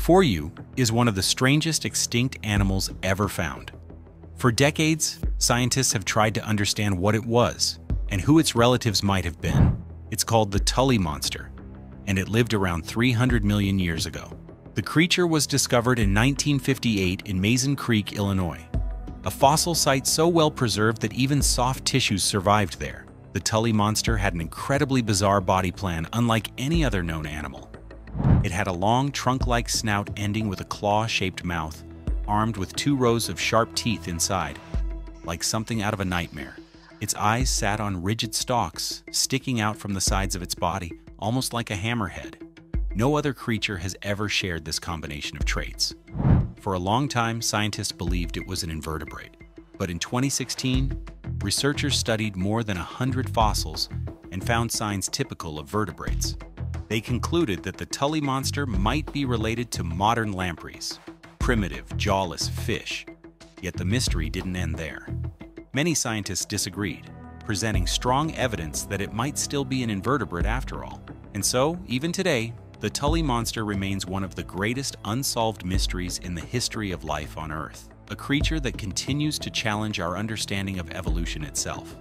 Before you is one of the strangest extinct animals ever found. For decades, scientists have tried to understand what it was and who its relatives might have been. It's called the Tully monster, and it lived around 300 million years ago. The creature was discovered in 1958 in Mazon Creek, Illinois, a fossil site so well preserved that even soft tissues survived there. The Tully monster had an incredibly bizarre body plan unlike any other known animal. It had a long trunk-like snout ending with a claw-shaped mouth, armed with two rows of sharp teeth inside, like something out of a nightmare. Its eyes sat on rigid stalks, sticking out from the sides of its body, almost like a hammerhead. No other creature has ever shared this combination of traits. For a long time, scientists believed it was an invertebrate. But in 2016, researchers studied more than 100 fossils and found signs typical of vertebrates. They concluded that the Tully monster might be related to modern lampreys, primitive, jawless fish. Yet the mystery didn't end there. Many scientists disagreed, presenting strong evidence that it might still be an invertebrate after all. And so, even today, the Tully monster remains one of the greatest unsolved mysteries in the history of life on Earth, a creature that continues to challenge our understanding of evolution itself.